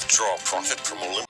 Withdraw profit from Olympic